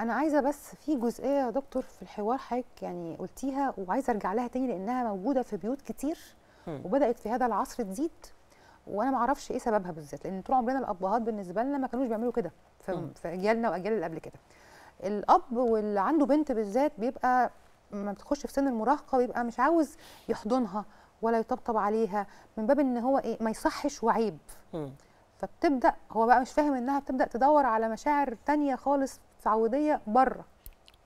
أنا عايزة بس في جزئية يا دكتور في الحوار حضرتك يعني قلتيها وعايزة أرجع لها تاني لأنها موجودة في بيوت كتير. وبدأت في هذا العصر تزيد وأنا ما أعرفش إيه سببها بالذات لأن طول عمرنا الأبهات بالنسبة لنا ما كانوش بيعملوا كده في, أجيالنا وأجيال اللي قبل كده الأب واللي عنده بنت بالذات بيبقى ما بتخش في سن المراهقة بيبقى مش عاوز يحضنها ولا يطبطب عليها من باب إن هو إيه ما يصحش وعيب. فبتبدأ هو بقى مش فاهم إنها بتبدأ تدور على مشاعر تانية خالص تعوديه بره.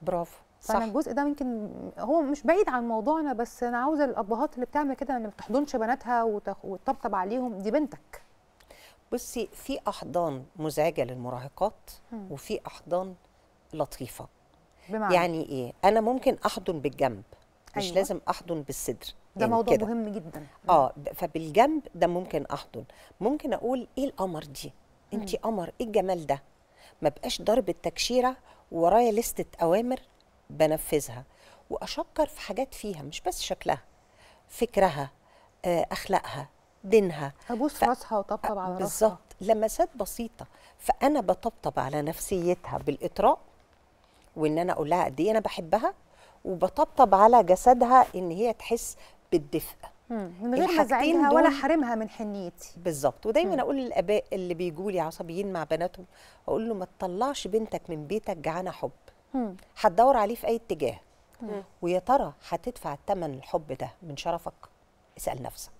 برافو فأنا صح الجزء ده يمكن هو مش بعيد عن موضوعنا بس أنا عاوزة الأبهات اللي بتعمل كده اللي ما بتحضنش بناتها وتطبطب عليهم دي بنتك. بصي في أحضان مزعجة للمراهقات. وفي أحضان لطيفة. بمعنى؟ يعني إيه؟ أنا ممكن أحضن بالجنب مش أيوة. لازم أحضن بالصدر ده يعني موضوع كده. مهم جدا. آه فبالجنب ده ممكن أحضن. ممكن أقول إيه القمر دي؟ انت قمر إيه الجمال ده؟ ما بقاش ضرب التكشيرة ورايا لستة أوامر بنفذها وأشكر في حاجات فيها مش بس شكلها فكرها آه، أخلاقها دينها. أبوس ف- راسها وطبطب على راسها. بالظبط. لمسات بسيطة. فأنا بطبطب على نفسيتها بالإطراء وإن أنا أقول لها قد إيه أنا بحبها وبطبطب على جسدها إن هي تحس بالدفء. من غير أزعجها ولا حرمها من حنيتي. بالظبط. ودايما أقول للآباء اللي بيجوا لي عصبيين مع بناتهم أقول له ما تطلعش بنتك من بيتك جعانة حب. هتدور عليه في أي اتجاه. ويا ترى هتدفع الثمن الحب ده من شرفك؟ اسأل نفسك.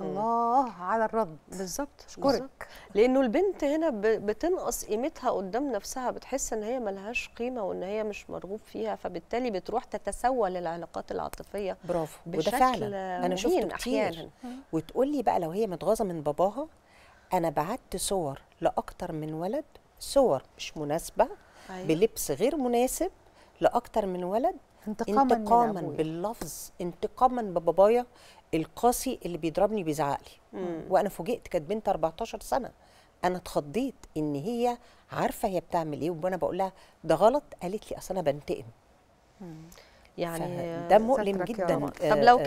الله على الرد بالظبط. بالظبط. لأنه البنت هنا بتنقص قيمتها قدام نفسها بتحس إن هي ملهاش قيمة وإن هي مش مرغوب فيها فبالتالي بتروح تتسول العلاقات العاطفية برافو وده فعلا أنا شفته كتير. وتقول لي بقى لو هي متغاظة من باباها أنا بعت صور لأكتر من ولد صور مش مناسبة أيوة. بلبس غير مناسب لأكتر من ولد انتقاما, انتقاما. باللفظ انتقاما ببابايا القاسي اللي بيضربني بيزعق لي. وأنا فوجئت كانت بنت 14 سنة أنا اتخضيت إن هي عارفة هي بتعمل إيه وأنا بقول لها ده غلط قالت لي أصل أنا بنتقم يعني ده مؤلم جدا. طب لو آه،